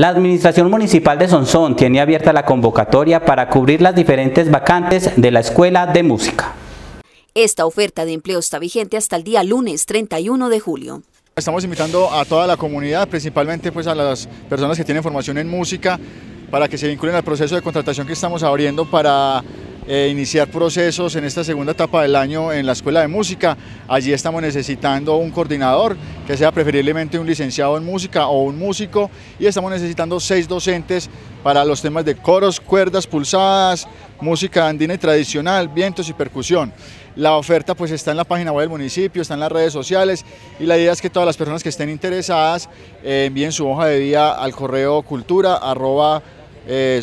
La Administración Municipal de Sonsón tiene abierta la convocatoria para cubrir las diferentes vacantes de la Escuela de Música. Esta oferta de empleo está vigente hasta el día lunes 31 de julio. Estamos invitando a toda la comunidad, principalmente pues a las personas que tienen formación en música, para que se vinculen al proceso de contratación que estamos abriendo para eh, iniciar procesos en esta segunda etapa del año en la Escuela de Música. Allí estamos necesitando un coordinador, que sea preferiblemente un licenciado en música o un músico, y estamos necesitando seis docentes para los temas de coros, cuerdas, pulsadas, música andina y tradicional, vientos y percusión. La oferta pues está en la página web del municipio, está en las redes sociales y la idea es que todas las personas que estén interesadas eh, envíen su hoja de vida al correo cultura arroba eh.